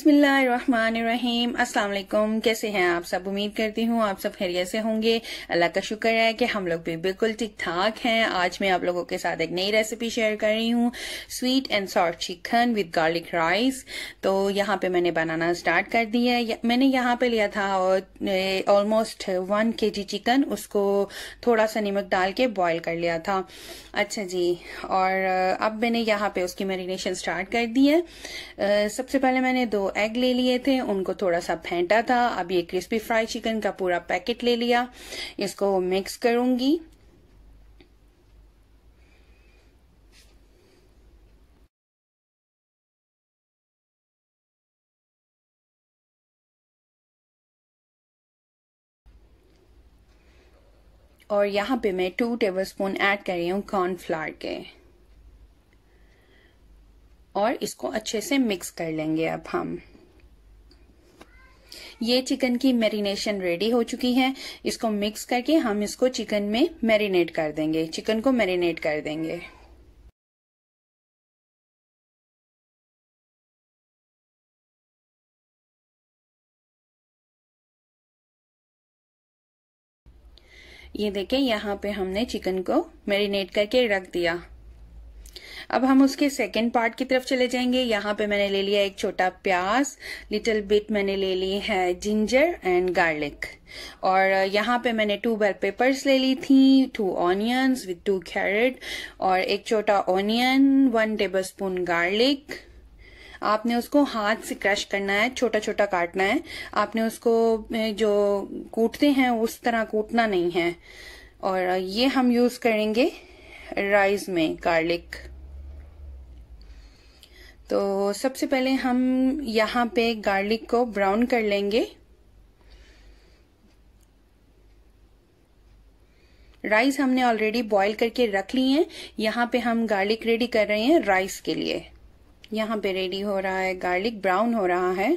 बिस्मिल्लाहिर्रहमानिर्रहीम। अस्सलाम कैसे हैं आप? सब उम्मीद करती हूँ आप सब खैरियत से होंगे। अल्लाह का शुक्र है कि हम लोग भी बिल्कुल ठीक ठाक हैं। आज मैं आप लोगों के साथ एक नई रेसिपी शेयर कर रही हूँ। Sweet and soft chicken with garlic rice तो यहाँ पे मैंने बनाना स्टार्ट कर दिया है। मैंने यहाँ पे लिया था ऑलमोस्ट वन के जी चिकन उसको थोड़ा सा नमक डाल के बॉयल कर लिया था। अच्छा जी। और, अब मैंने यहाँ पे उसकी मेरीनेशन स्टार्ट कर दी है। सबसे पहले मैंने दो एग ले लिए थे, उनको थोड़ा सा फेंटा था। अब ये क्रिस्पी फ्राई चिकन का पूरा पैकेट ले लिया। इसको मिक्स करूँगी। और यहाँ पे मैं टू टेबलस्पून ऐड कर रही हूँ कॉर्नफ्लावर के। और इसको अच्छे से मिक्स कर लेंगे अब हम। ये चिकन की मैरिनेशन रेडी हो चुकी है। इसको मिक्स करके हम इसको चिकन में मैरिनेट कर देंगे। चिकन को मैरिनेट कर देंगे। ये देखें, यहाँ पे हमने चिकन को मैरिनेट करके रख दिया। अब हम उसके सेकेंड पार्ट की तरफ़ चले जाएँगे। यहाँ पे मैंने ले लिया एक छोटा प्याज लिटिल बिट मैंने ले ली है जिंजर एंड गार्लिक और यहाँ पे मैंने टू बेल पेपर्स ले ली थी two onions with two carrot और एक छोटा onion one tablespoon garlic आपने उसको हाथ से क्रश करना है छोटा छोटा काटना है। आपने उसको जो कूटते हैं, उस तरह कूटना नहीं है। और ये हम यूज़ करेंगे राइस में गार्लिक तो सबसे पहले हम यहाँ पे गार्लिक को ब्राउन कर लेंगे। राइस हमने ऑलरेडी बॉईल करके रख ली है। यहाँ पे हम गार्लिक रेडी कर रहे हैं राइस के लिए। यहाँ पे रेडी हो रहा है गार्लिक ब्राउन हो रहा है।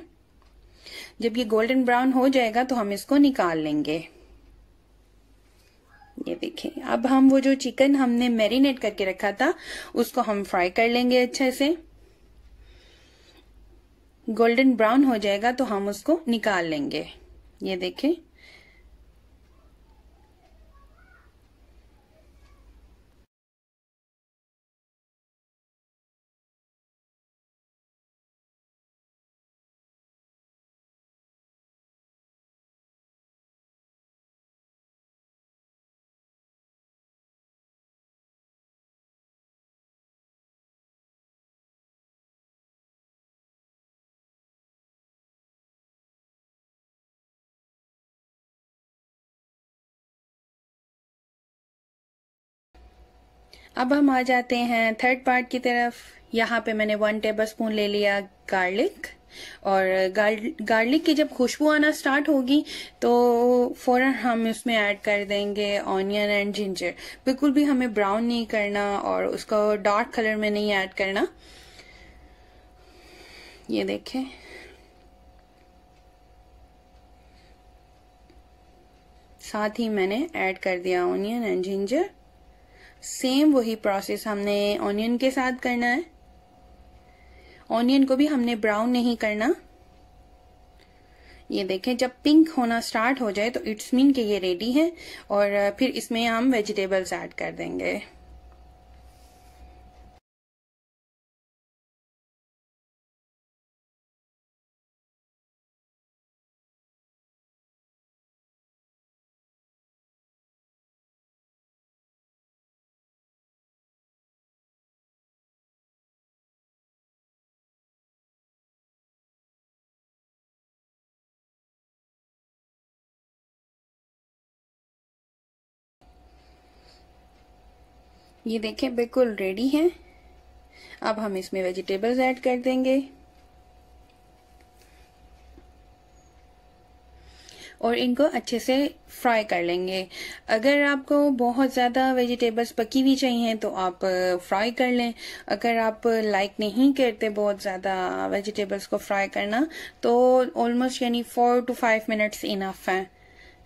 जब ये गोल्डन ब्राउन हो जाएगा तो हम इसको निकाल लेंगे। ये देखिए अब हम वो जो चिकन हमने मैरिनेट करके रखा था, उसको हम फ्राई कर लेंगे अच्छे से। गोल्डन ब्राउन हो जाएगा तो हम उसको निकाल लेंगे। ये देखें। अब हम आ जाते हैं थर्ड पार्ट की तरफ़। यहाँ पे मैंने वन टेबल स्पून ले लिया गार्लिक और गार्लिक की जब खुशबू आना स्टार्ट होगी तो फ़ौरन हम उसमें ऐड कर देंगे ऑनियन एंड जिंजर बिल्कुल भी हमें ब्राउन नहीं करना और उसको डार्क कलर में नहीं ऐड करना। ये देखें। साथ ही मैंने ऐड कर दिया ऑनियन एंड जिंजर सेम वही प्रोसेस हमने ऑनियन के साथ करना है। ऑनियन को भी हमने ब्राउन नहीं करना। ये देखें, जब पिंक होना स्टार्ट हो जाए तो इट्स मीन कि ये रेडी है और फिर इसमें हम वेजिटेबल्स ऐड कर देंगे। ये देखें, बिल्कुल रेडी है। अब हम इसमें वेजिटेबल्स ऐड कर देंगे। और इनको अच्छे से फ्राई कर लेंगे। अगर आपको बहुत ज़्यादा वेजिटेबल्स पकी हुई चाहिए तो आप फ्राई कर लें। अगर आप लाइक नहीं करते बहुत ज़्यादा वेजिटेबल्स को फ्राई करना तो ऑलमोस्ट यानी four to five minutes enough है।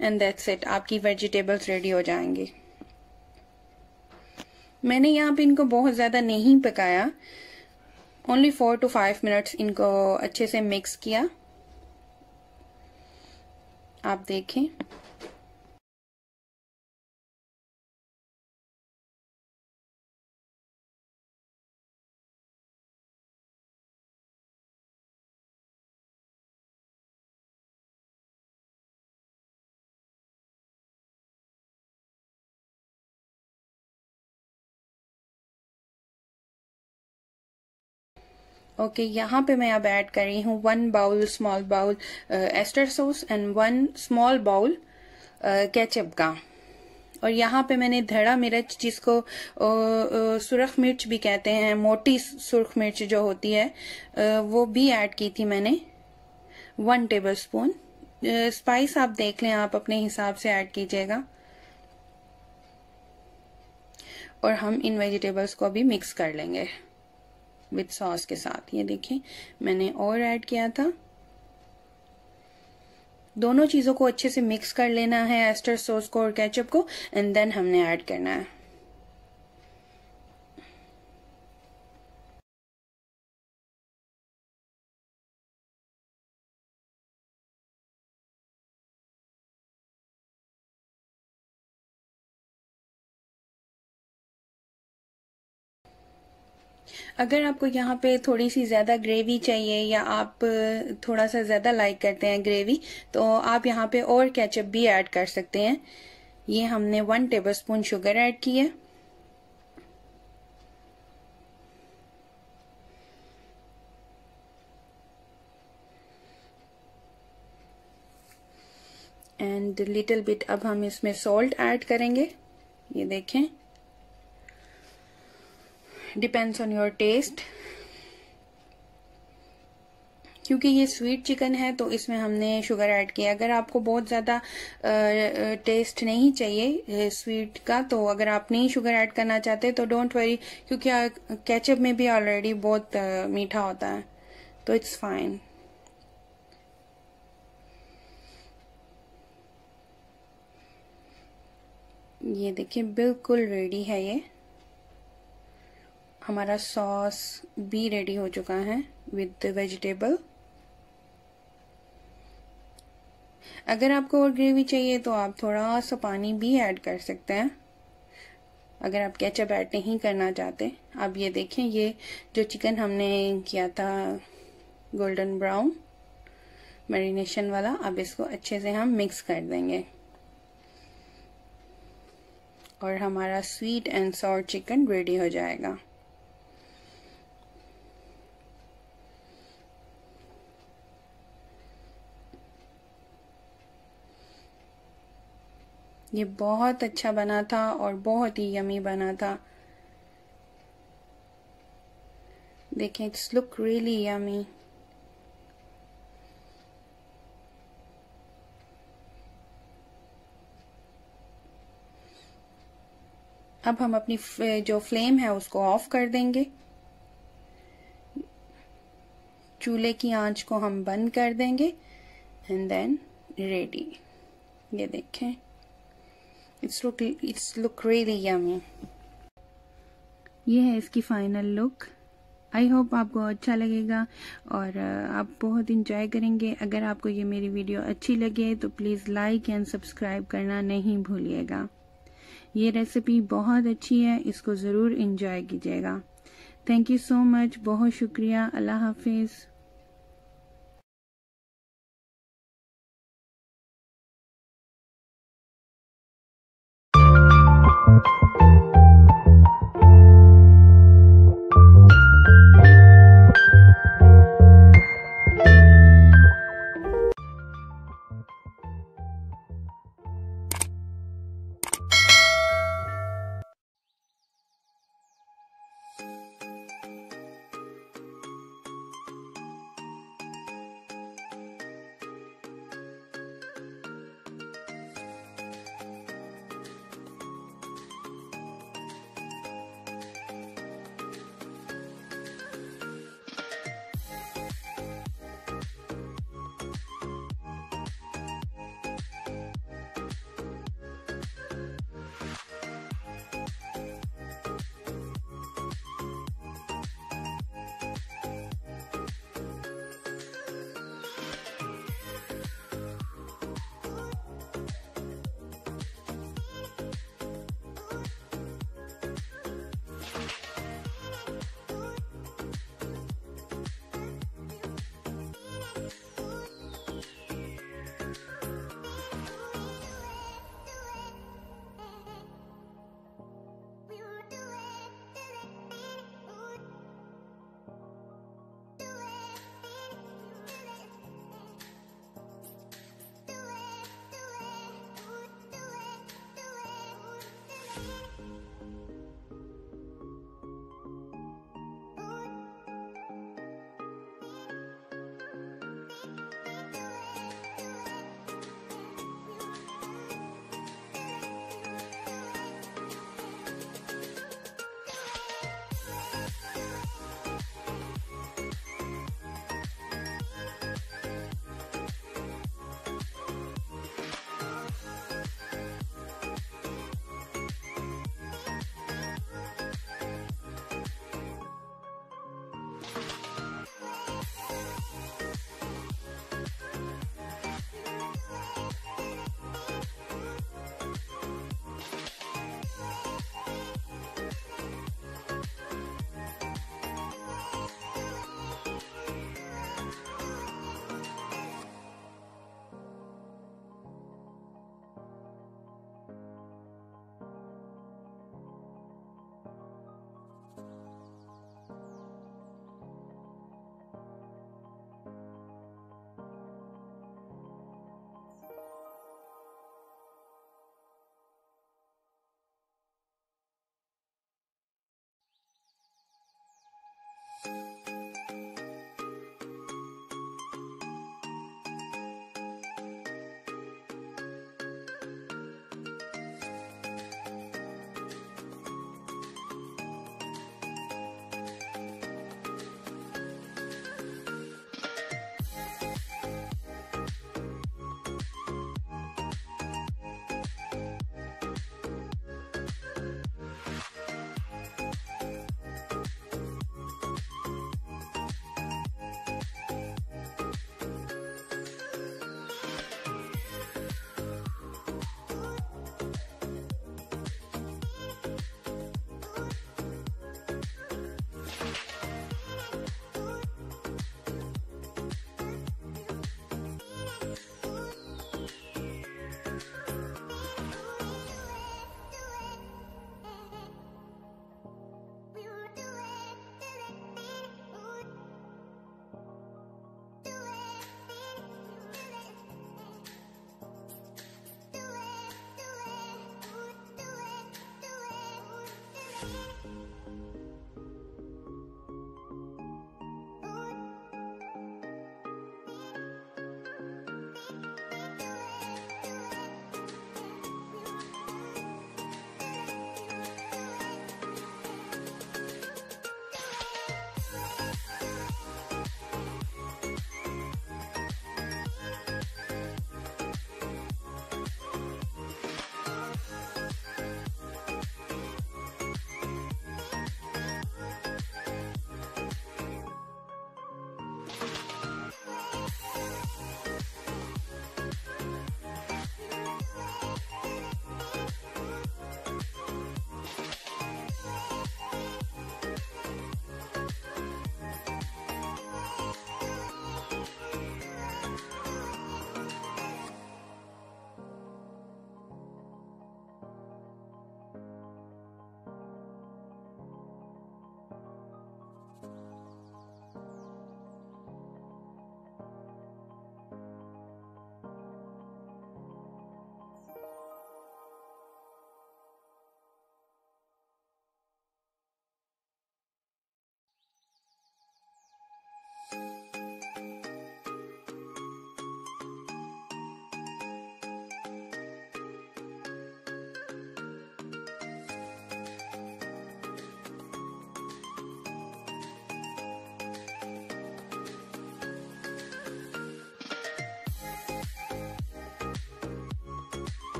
एंड दैट्स इट आपकी वेजिटेबल्स रेडी हो जाएँगी। मैंने यहाँ पे इनको बहुत ज़्यादा नहीं पकाया। Only four to five minutes इनको अच्छे से मिक्स किया। आप देखें। ओके okay, यहाँ पे मैं अब ऐड कर रही हूँ one bowl small bowl oyster sauce and one small bowl ketchup का। और यहाँ पे मैंने धड़ा मिर्च जिसको सुरख मिर्च भी कहते हैं मोटी सुरख मिर्च जो होती है uh, वो भी ऐड की थी मैंने। वन टेबल स्पून स्पाइस आप देख लें आप अपने हिसाब से ऐड कीजिएगा। और हम इन वेजिटेबल्स को भी मिक्स कर लेंगे। विथ सॉस के साथ। ये देखिए मैंने और ऐड किया था। दोनों चीज़ों को अच्छे से मिक्स कर लेना है, एस्टर सॉस को और केचप को एंड देन हमने ऐड करना है। अगर आपको यहाँ पे थोड़ी सी ज़्यादा ग्रेवी चाहिए या आप थोड़ा सा ज़्यादा लाइक करते हैं ग्रेवी तो आप यहाँ पे और केचप भी ऐड कर सकते हैं। ये हमने one tablespoon sugar add की है एंड लिटिल बिट अब हम इसमें सॉल्ट ऐड करेंगे। ये देखें। डिपेंड्स ऑन योर टेस्ट क्योंकि ये स्वीट चिकन है तो इसमें हमने शुगर ऐड किया। अगर आपको बहुत ज़्यादा टेस्ट नहीं चाहिए स्वीट का तो अगर आप नहीं शुगर ऐड करना चाहते तो डोंट वरी क्योंकि केचप में भी ऑलरेडी बहुत मीठा होता है। तो इट्स फाइन ये देखिए, बिल्कुल रेडी है ये। हमारा सॉस भी रेडी हो चुका है विद वेजिटेबल अगर आपको और ग्रेवी चाहिए तो आप थोड़ा सा पानी भी ऐड कर सकते हैं. अगर आप केचप ऐड नहीं करना चाहते, आप ये देखें, ये जो चिकन हमने किया था गोल्डन ब्राउन मैरिनेशन वाला, अब इसको अच्छे से हम मिक्स कर देंगे. और हमारा sweet and sour chicken ready हो जाएगा. ये बहुत अच्छा बना था और बहुत ही यमी बना था। देखें इट्स लुक रियली यमी अब हम अपनी जो फ्लेम है, उसको ऑफ़ कर देंगे। चूल्हे की आँच को हम बंद कर देंगे एंड देन रेडी ये देखें। It's look it's look really yummy ये है इसकी फाइनल लुक आई होप आपको अच्छा लगेगा और आप बहुत इंजॉय करेंगे. अगर आपको ये मेरी वीडियो अच्छी लगे तो प्लीज़ लाइक एंड सब्सक्राइब करना नहीं भूलिएगा. ये रेसिपी बहुत अच्छी है, इसको ज़रूर इंजॉय कीजिएगा. थैंक यू सो मच बहुत शुक्रिया. अल्लाह हाफिज़.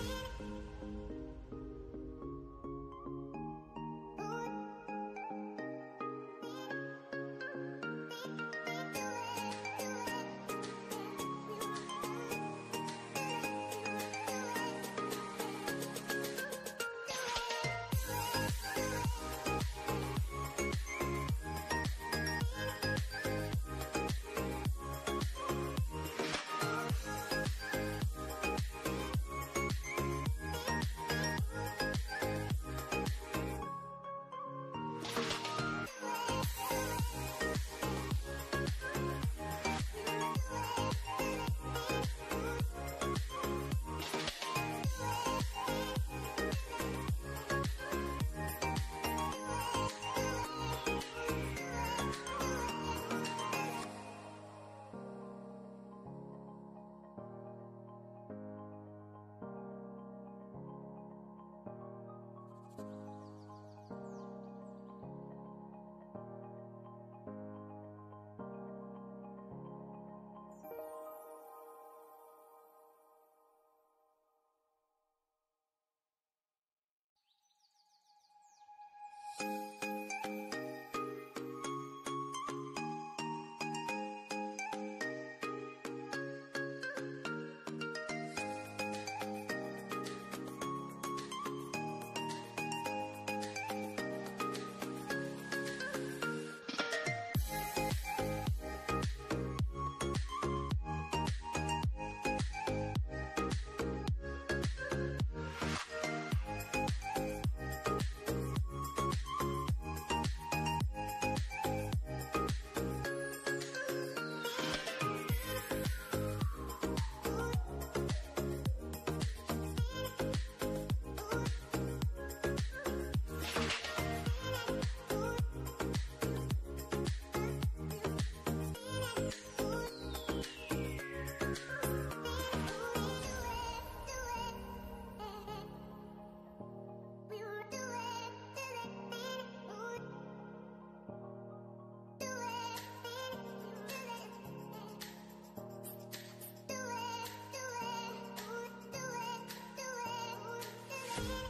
Bye. Bye.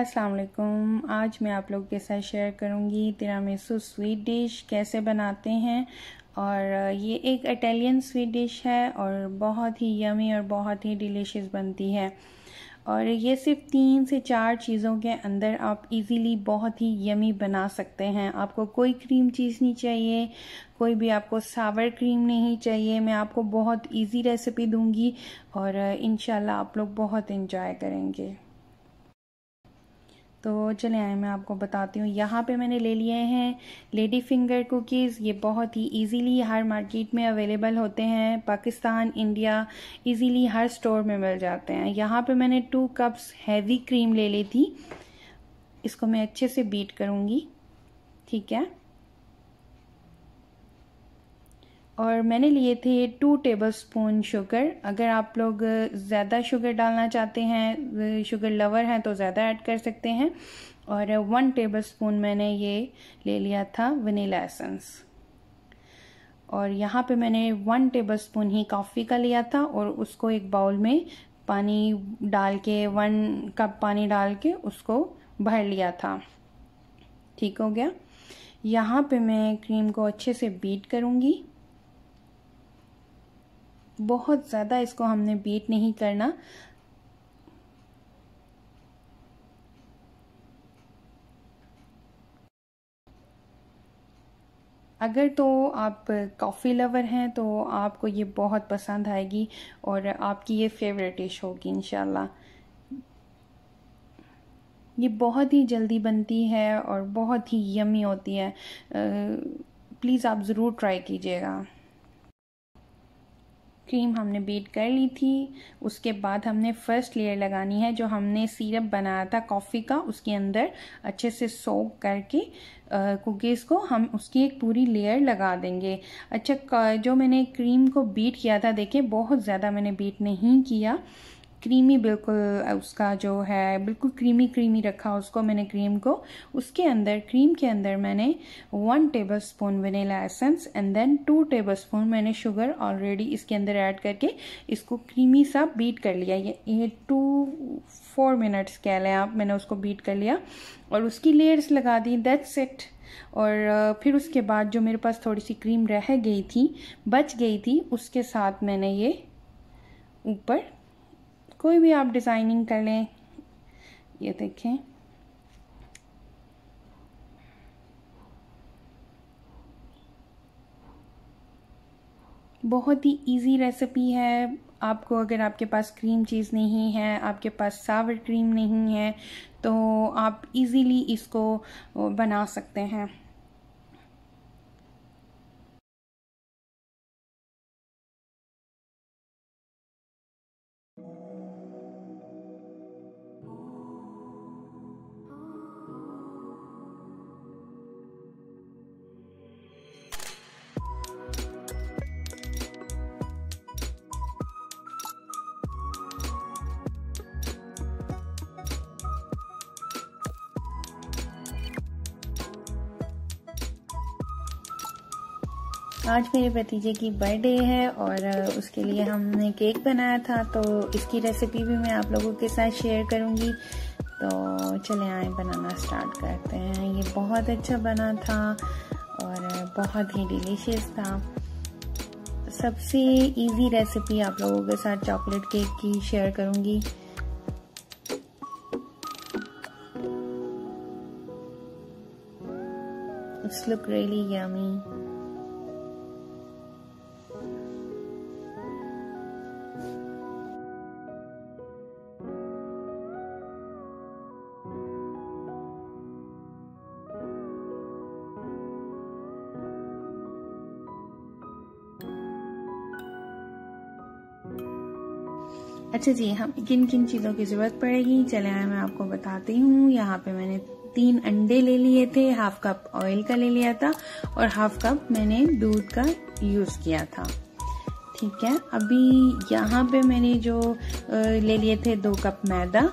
अस्सलाम वालेकुम आज मैं आप लोगों के साथ शेयर करूँगी तिरामिसू स्वीट डिश कैसे बनाते हैं। और ये एक इटालियन स्वीट डिश है और बहुत ही यमी और बहुत ही डिलीशियस बनती है। और ये सिर्फ़ तीन से चार चीज़ों के अंदर आप इजीली बहुत ही यमी बना सकते हैं। आपको कोई क्रीम चीज़ नहीं चाहिए, कोई भी आपको सावर क्रीम नहीं चाहिए। मैं आपको बहुत इजी रेसिपी दूँगी और इन आप लोग बहुत इंजॉय करेंगे। तो चले आए, मैं आपको बताती हूँ। यहाँ पे मैंने ले लिए हैं लेडी फिंगर कुकीज़। ये बहुत ही इजीली हर मार्केट में अवेलेबल होते हैं। पाकिस्तान, इंडिया इजीली हर स्टोर में मिल जाते हैं। यहाँ पे मैंने टू कप्स हैवी क्रीम ले ली थी। इसको मैं अच्छे से बीट करूँगी। ठीक है? और मैंने लिए थे टू टेबल स्पून शुगर अगर आप लोग ज़्यादा शुगर डालना चाहते हैं शुगर लवर हैं तो ज़्यादा ऐड कर सकते हैं. और वन टेबल स्पून मैंने ये ले लिया था वनीला एसेंस और यहाँ पे मैंने वन टेबल स्पून ही कॉफ़ी का लिया था और उसको एक बाउल में पानी डाल के वन कप पानी डाल के उसको भर लिया था. ठीक हो गया? यहाँ पे मैं क्रीम को अच्छे से बीट करूँगी. बहुत ज़्यादा इसको हमने बीट नहीं करना। अगर तो आप कॉफ़ी लवर हैं तो आपको ये बहुत पसंद आएगी और आपकी ये फेवरेट डिश होगी इनशाला ये बहुत ही जल्दी बनती है और बहुत ही यमी होती है। प्लीज़ आप ज़रूर ट्राई कीजिएगा। क्रीम हमने बीट कर ली थी। उसके बाद हमने फ़र्स्ट लेयर लगानी है, जो हमने सिरप बनाया था कॉफ़ी का, उसके अंदर अच्छे से सोक करके कुकीज़ को हम उसकी एक पूरी लेयर लगा देंगे। अच्छा जो मैंने क्रीम को बीट किया था देखिए बहुत ज़्यादा मैंने बीट नहीं किया। क्रीमी बिल्कुल उसका जो है, बिल्कुल क्रीमी क्रीमी रखा उसको मैंने क्रीम को। उसके अंदर क्रीम के अंदर मैंने one tablespoon vanilla essence and then two tablespoon मैंने शुगर ऑलरेडी इसके अंदर ऐड करके इसको क्रीमी सा बीट कर लिया। ये ये टू फोर मिनट्स कह लें आप, मैंने उसको बीट कर लिया। और उसकी लेयर्स लगा दी दैट्स इट और फिर उसके बाद जो मेरे पास थोड़ी सी क्रीम रह गई थी, बच गई थी, उसके साथ मैंने ये ऊपर कोई भी आप डिज़ाइनिंग कर लें, ये देखें। बहुत ही इजी रेसिपी है। आपको अगर आपके पास क्रीम चीज़ नहीं है, आपके पास सावर क्रीम नहीं है तो आप इजीली इसको बना सकते हैं। आज मेरे भतीजे की बर्थडे है और उसके लिए हमने केक बनाया था तो इसकी रेसिपी भी मैं आप लोगों के साथ शेयर करूँगी। तो चले आए, बनाना स्टार्ट करते हैं। ये बहुत अच्छा बना था और बहुत ही डिलीशियस था। सबसे इजी रेसिपी आप लोगों के साथ चॉकलेट केक की शेयर करूँगी। It's look really yummy. अच्छा जी, हम किन किन चीज़ों की ज़रूरत पड़ेगी? चले आए मैं आपको बताती हूँ। यहाँ पे मैंने तीन अंडे ले लिए थे हाफ़ कप ऑयल का ले लिया था और हाफ़ कप मैंने दूध का यूज़ किया था। ठीक है, अभी यहाँ पे मैंने जो ले लिए थे दो कप मैदा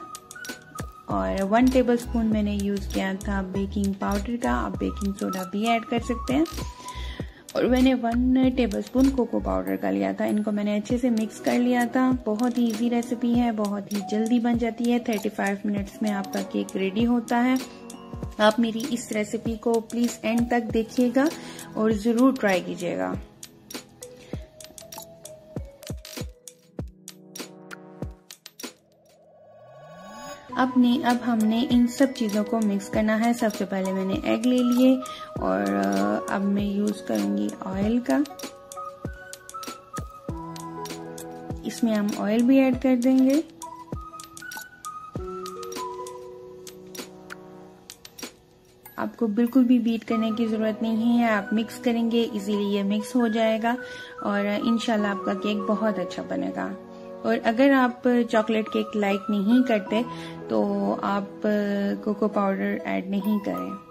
और वन टेबल स्पून मैंने यूज़ किया था बेकिंग पाउडर का। आप बेकिंग सोडा भी ऐड कर सकते हैं। और मैंने one tablespoon cocoa powder का लिया था। इनको मैंने अच्छे से मिक्स कर लिया था। बहुत ही ईजी रेसिपी है, बहुत ही जल्दी बन जाती है। 35 मिनट्स में आपका केक रेडी होता है। आप मेरी इस रेसिपी को प्लीज़ एंड तक देखिएगा और ज़रूर ट्राई कीजिएगा। अब ने अब हमने इन सब चीज़ों को मिक्स करना है। सबसे पहले मैंने एग ले लिए और अब मैं यूज़ करूँगी ऑयल का। इसमें हम ऑयल भी ऐड कर देंगे। आपको बिल्कुल भी बीट करने की ज़रूरत नहीं है। आप मिक्स करेंगे इजीली ये मिक्स हो जाएगा और इनशाला आपका केक बहुत अच्छा बनेगा। और अगर आप चॉकलेट केक लाइक नहीं करते तो आप कोको पाउडर ऐड नहीं करें।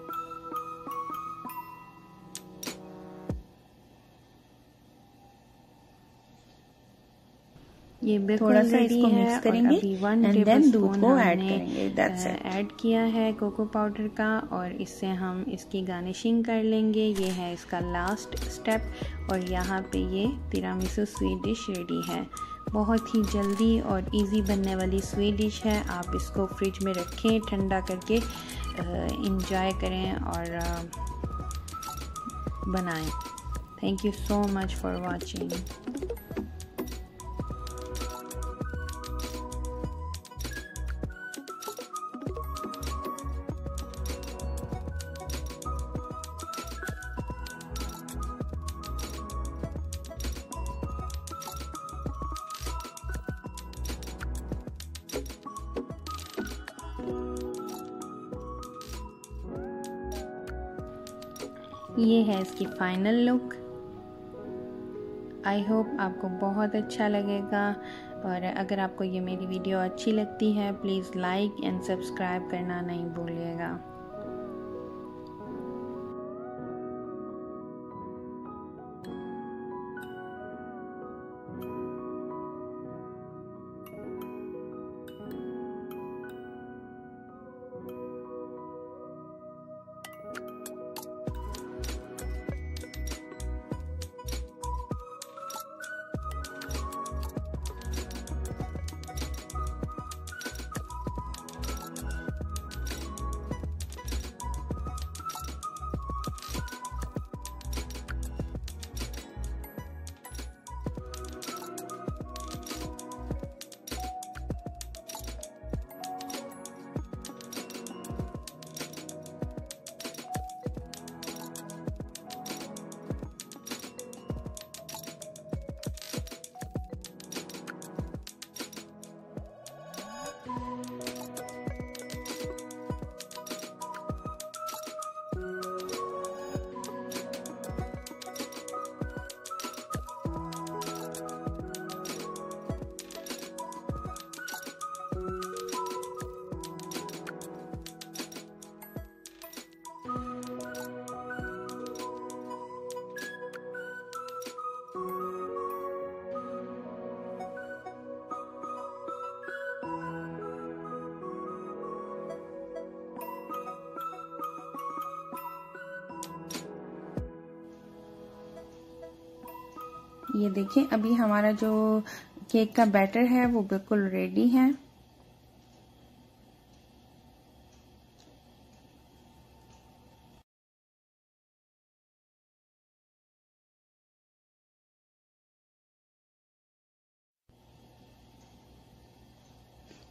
ये थोड़ा सा इसको मिक्स करेंगे एंड देन दूध को ऐड करेंगे दैट्स ऐड किया है कोको पाउडर का और इससे हम इसकी गार्निशिंग कर लेंगे। ये है इसका लास्ट स्टेप और यहाँ पे ये तिरामिसु स्वीट डिश रेडी है। बहुत ही जल्दी और इजी बनने वाली स्वीट डिश है। आप इसको फ्रिज में रखें, ठंडा करके इंजॉय करें और बनाएँ। Thank you so much for watching ये है इसकी फाइनल लुक आई होप आपको बहुत अच्छा लगेगा और अगर आपको ये मेरी वीडियो अच्छी लगती है प्लीज़ लाइक एंड सब्सक्राइब करना नहीं भूलिएगा। ये देखिए, अभी हमारा जो केक का बैटर है, वो बिल्कुल रेडी है।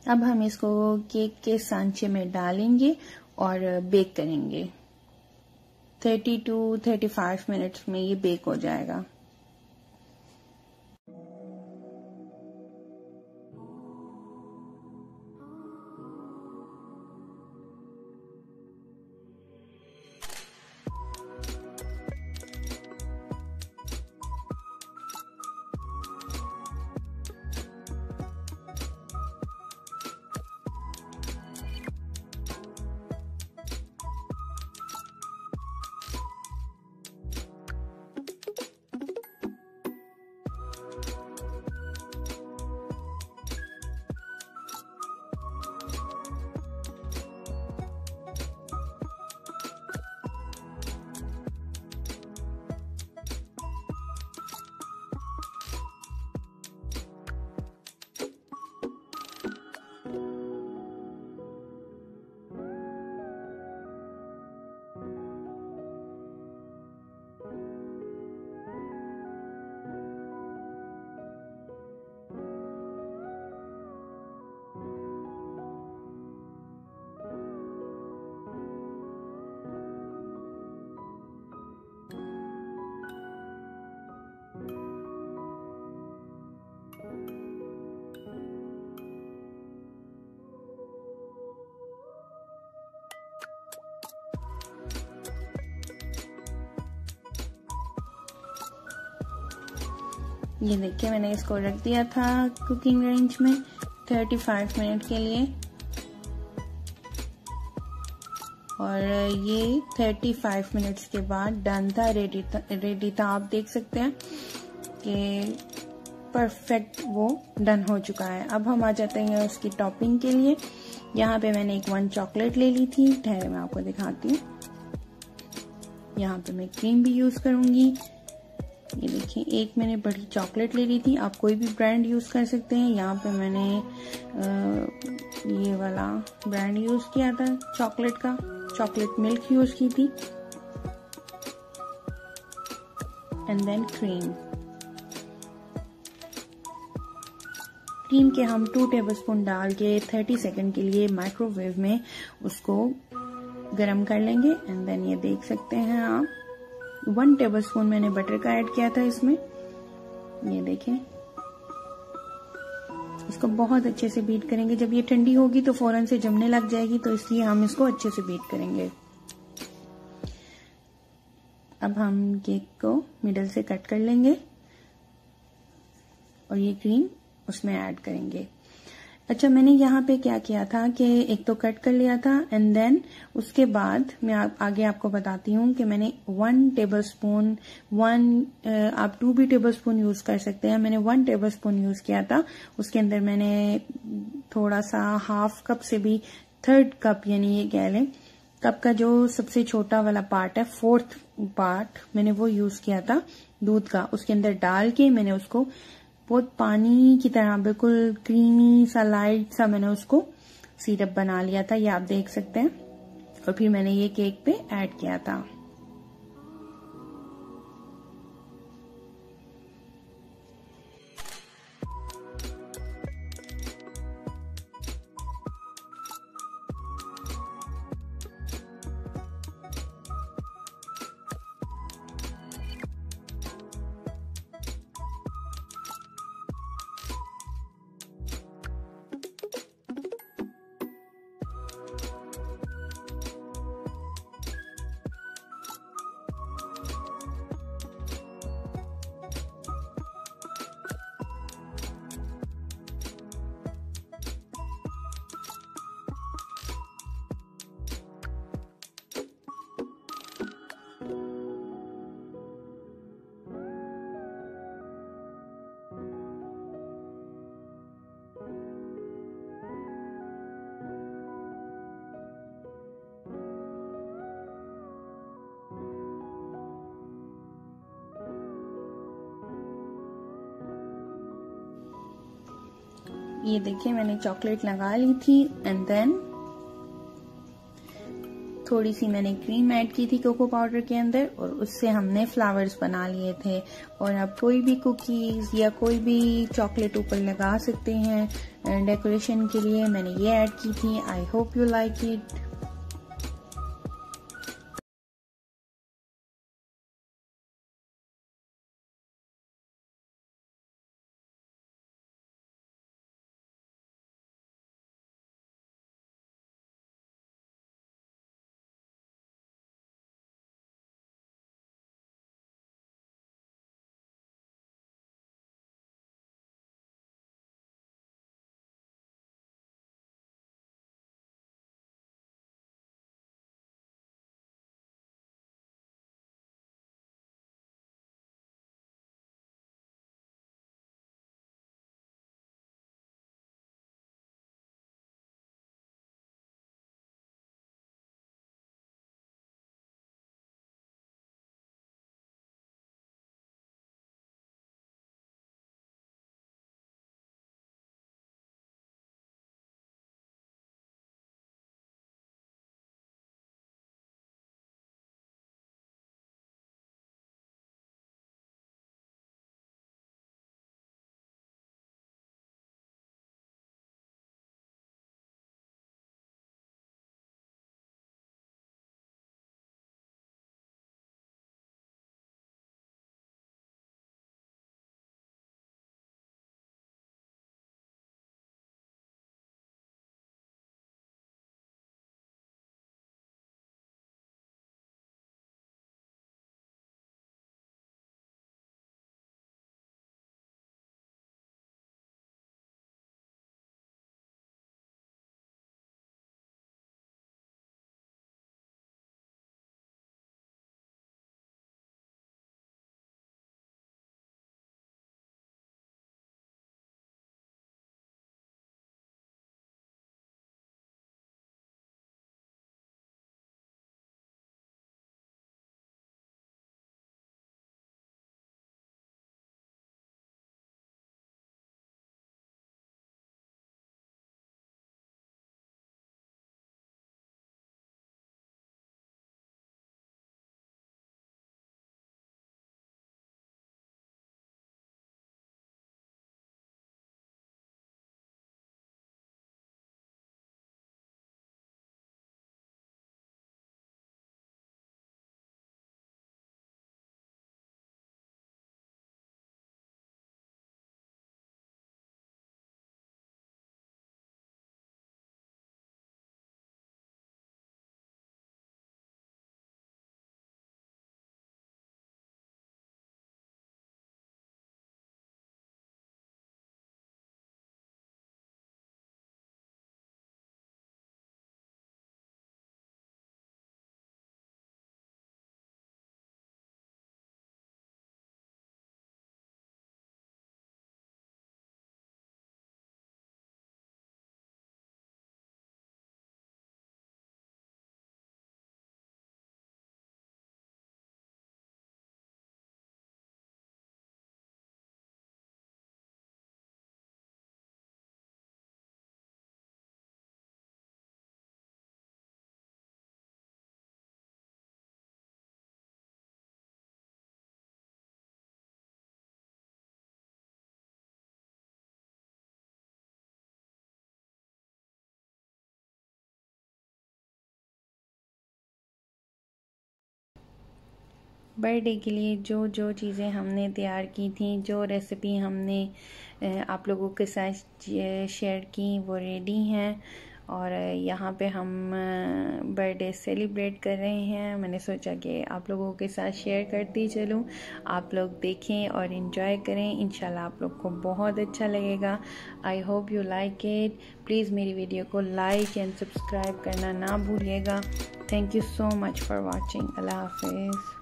अब हम इसको केक के सांचे में डालेंगे और बेक करेंगे। 30 टू 35 मिनट्स में ये बेक हो जाएगा। ये देखिए, मैंने इसको रख दिया था कुकिंग रेंज में 35 मिनट के लिए। और ये 35 मिनट्स के बाद डन था रेडी था रेडी था। आप देख सकते हैं कि परफेक्ट वो डन हो चुका है। अब हम आ जाते हैं उसकी टॉपिंग के लिए। यहाँ पे मैंने एक वन चॉकलेट ले ली थी। ठहरे, मैं आपको दिखाती हूँ। यहाँ पे मैं क्रीम भी यूज़ करूँगी। ये देखिए एक मैंने बड़ी चॉकलेट ले ली थी आप कोई भी ब्रांड यूज़ कर सकते हैं। यहाँ पे मैंने आ, ये वाला ब्रांड यूज़ किया था चॉकलेट का चॉकलेट मिल्क यूज़ की थी। एंड देन क्रीम क्रीम के हम टू टेबलस्पून डाल के थर्टी सेकेंड के लिए माइक्रोवेव में उसको गरम कर लेंगे। एंड देन ये देख सकते हैं आप। वन टेबल स्पून मैंने बटर का ऐड किया था इसमें। ये देखें। इसको बहुत अच्छे से बीट करेंगे। जब ये ठंडी होगी तो फ़ौरन से जमने लग जाएगी तो इसलिए हम इसको अच्छे से बीट करेंगे। अब हम केक को मिडल से कट कर लेंगे और ये क्रीम उसमें ऐड करेंगे। अच्छा मैंने यहाँ पे क्या किया था कि एक तो कट कर लिया था एंड देन उसके बाद मैं आप, आगे आपको बताती हूँ कि मैंने वन टेबल स्पून वन आप टू भी टेबल स्पून यूज़ कर सकते हैं। मैंने वन टेबल स्पून यूज़ किया था। उसके अंदर मैंने थोड़ा सा हाफ़ कप से भी थर्ड कप यानी ये कह लें कप का जो सबसे छोटा वाला पार्ट है फोर्थ पार्ट मैंने वो यूज़ किया था दूध का। उसके अंदर डाल के मैंने उसको बहुत पानी की तरह, बिल्कुल क्रीमी सा लाइट सा मैंने उसको सीरप बना लिया था, ये आप देख सकते हैं। और फिर मैंने ये केक पे ऐड किया था। ये देखिए, मैंने चॉकलेट लगा ली थी एंड देन थोड़ी सी मैंने क्रीम ऐड की थी कोको पाउडर के अंदर, और उससे हमने फ्लावर्स बना लिए थे। और आप कोई भी कुकीज या कोई भी चॉकलेट ऊपर लगा सकते हैं डेकोरेशन के लिए मैंने ये ऐड की थी। I hope you like it birthday के लिए जो जो चीज़ें हमने तैयार की थी, जो रेसिपी हमने आप लोगों के साथ शेयर की, वो रेडी हैं। और यहाँ पे हम बर्थडे सेलिब्रेट कर रहे हैं। मैंने सोचा कि आप लोगों के साथ शेयर करती चलूँ। आप लोग देखें और इन्जॉय करें। इन आप लोग को बहुत अच्छा लगेगा। I hope you like it please मेरी वीडियो को लाइक एंड सब्सक्राइब करना ना भूलिएगा। Thank you so much for watching अल्लाह हाफिज़।